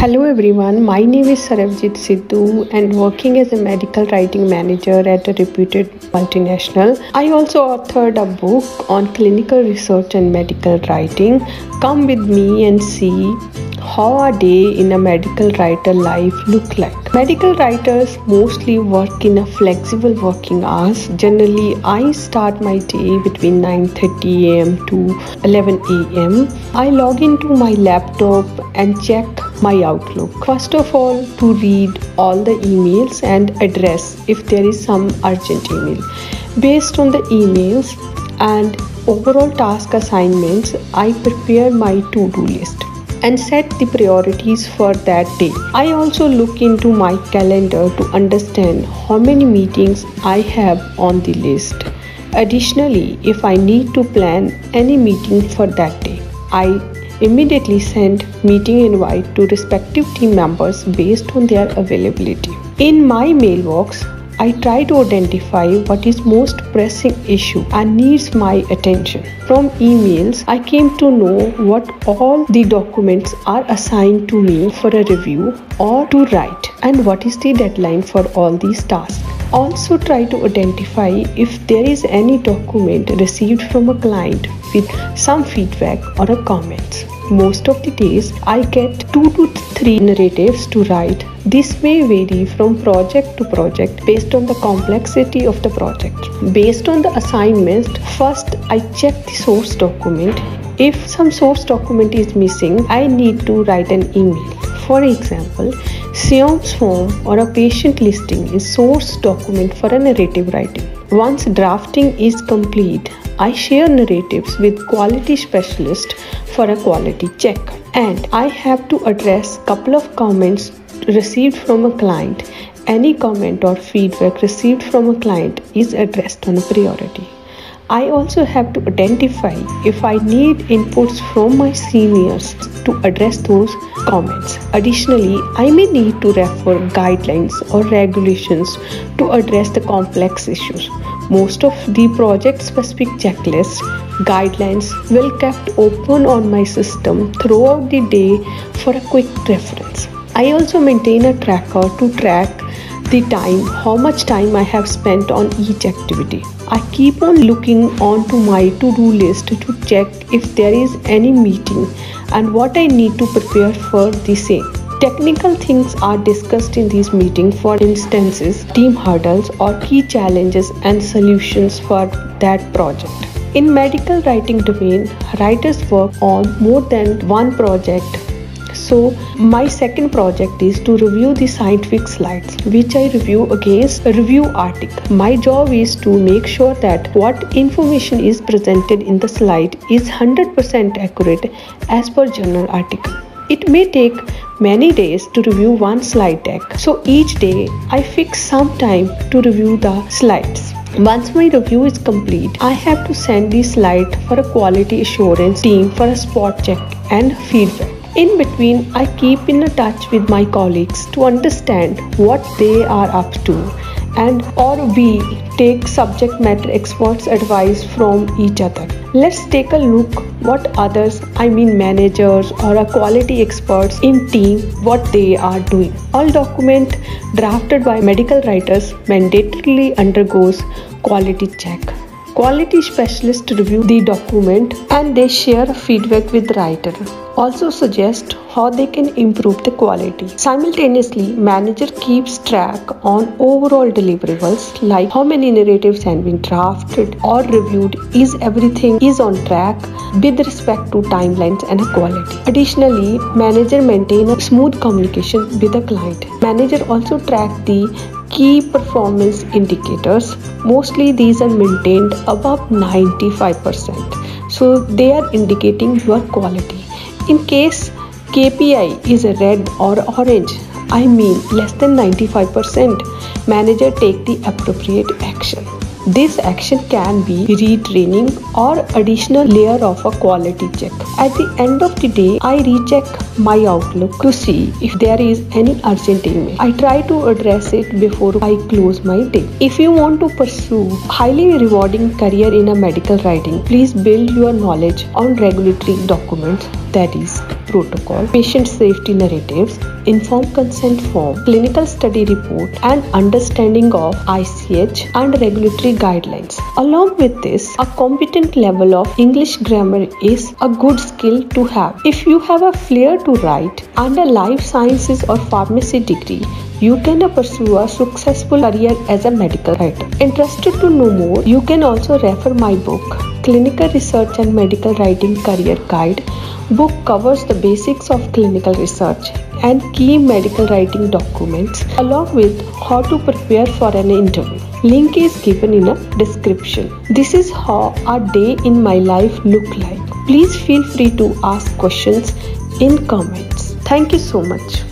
Hello everyone, my name is Sarabjit Sidhu and working as a medical writing manager at a reputed multinational. I also authored a book on clinical research and medical writing. Come with me and see how a day in a medical writer life look like. Medical writers mostly work in a flexible working hours. Generally, I start my day between 9:30 a.m. to 11 a.m. I log into my laptop and check my Outlook. First of all, to read all the emails and address if there is some urgent email. Based on the emails and overall task assignments, I prepare my to do list and set the priorities for that day. I also look into my calendar to understand how many meetings I have on the list. Additionally, if I need to plan any meeting for that day, I immediately send meeting invite to respective team members based on their availability. In my mailbox, I try to identify what is most pressing issue and needs my attention. From emails, I came to know what all the documents are assigned to me for a review or to write and what is the deadline for all these tasks. Also try to identify if there is any document received from a client with some feedback or a comments. Most of the days I get 2 to 3 narratives to write. This may vary from project to project based on the complexity of the project. Based on the assignments, first I check the source document. If some source document is missing, I need to write an email. For example, CIOMS form or a patient listing is source document for a narrative writing. Once drafting is complete, I share narratives with quality specialist for a quality check and I have to address couple of comments received from a client. Any comment or feedback received from a client is addressed on a priority. I also have to identify if I need inputs from my seniors to address those comments. Additionally, I may need to refer guidelines or regulations to address the complex issues. Most of the project specific checklists guidelines will kept open on my system throughout the day for a quick reference. I also maintain a tracker to track the time, how much time I have spent on each activity. I keep on looking onto my to-do list to check if there is any meeting and what I need to prepare for the same. Technical things are discussed in these meetings, for instances, team hurdles or key challenges and solutions for that project. In medical writing domain, writers work on more than one project so my second project is to review the scientific slides which I review against a review article. My job is to make sure that what information is presented in the slide is 100% accurate as per journal article. It may take many days to review one slide deck. So each day I fix some time to review the slides. Once my review is complete, I have to send the slide for a quality assurance team for a spot check and feedback. In between, I keep in touch with my colleagues to understand what they are up to and or we take subject matter experts advice from each other. Let's take a look what others i mean managers or a quality experts in team what they are doing. All document drafted by medical writers mandatorily undergoes quality check quality specialists review the document and they share feedback with writer also suggest how they can improve the quality. Simultaneously, manager keeps track on overall deliverables like how many narratives have been drafted or reviewed, is everything is on track with respect to timelines and quality. Additionally, manager maintain a smooth communication with the client. Manager also track the key performance indicators. Mostly these are maintained above 95%. So they are indicating your quality. In case KPI is a red or orange, I mean less than 95%, manager take the appropriate action. This action can be retraining or additional layer of a quality check. At the end of the day, I recheck my Outlook to see if there is any urgent email. I try to address it before I close my day. If you want to pursue highly rewarding career in a medical writing, please build your knowledge on regulatory documents that is protocol, patient safety narratives, informed consent form, clinical study report, and understanding of ICH and regulatory guidelines. Along with this, a competent level of English grammar is a good skill to have. If you have a flair to write and a life sciences or pharmacy degree, you can pursue a successful career as a medical writer. Interested to know more, you can also refer my book, Clinical Research and Medical Writing Career Guide. Book covers the basics of clinical research and key medical writing documents along with how to prepare for an interview. Link is given in a description. This is how a day in my life look like. Please feel free to ask questions in comments. Thank you so much.